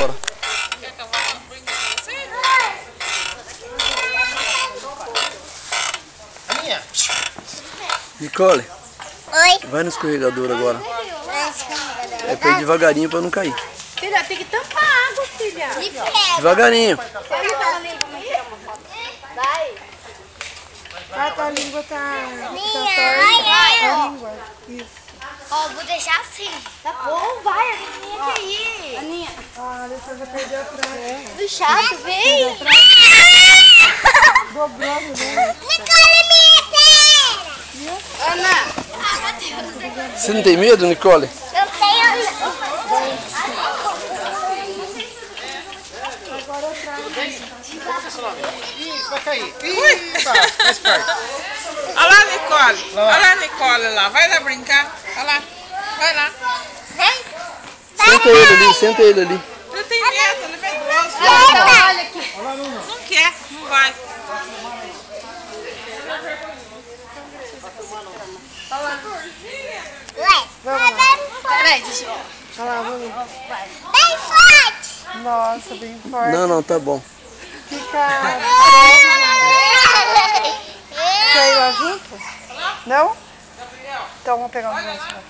fora. Nicole, Oi. vai no escorregador agora. É pra ir devagarinho pra não cair. Filha, tem que tampar a água, filha. Devagarinho. Vai. Ah, tua língua tá... Minha. Língua. Isso. Ó, vou deixar assim. Tá bom, vai. Aninha quer ir. Aninha. Ah, a Alessandra perdeu a praia. Do chato, vem. Dobrou, né? Nicole, minha pera. Ana. Você não tem medo, Nicole? Eu tenho... Ih, vai cair. Ih, tá. Mais perto. Olha lá, Nicole. Olha lá, Nicole lá. Vai lá brincar. Olha lá. Vai lá. Vai. Senta ele ali, senta ele ali. Ele tem medo, ele é medroso. Olha aqui. Não quer, não vai. Ué, vai bem Peraí, deixa eu... Olha lá, vamos. Bem forte. Nossa, bem forte. Não, não, tá bom. Fica... Quer ir lá junto? Não? Então vamos pegar um negócio lá.